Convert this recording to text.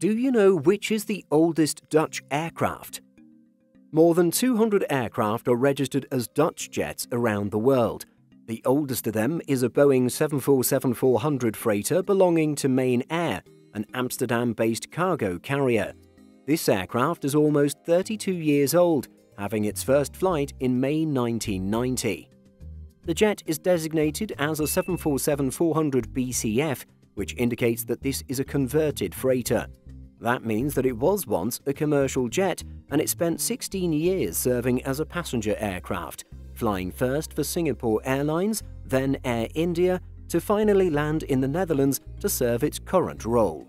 Do you know which is the oldest Dutch aircraft? More than 200 aircraft are registered as Dutch jets around the world. The oldest of them is a Boeing 747-400 freighter belonging to Martinair, an Amsterdam-based cargo carrier. This aircraft is almost 32 years old, having its first flight in May 1990. The jet is designated as a 747-400 BCF, which indicates that this is a converted freighter. That means that it was once a commercial jet and it spent 16 years serving as a passenger aircraft, flying first for Singapore Airlines, then Air India, to finally land in the Netherlands to serve its current role.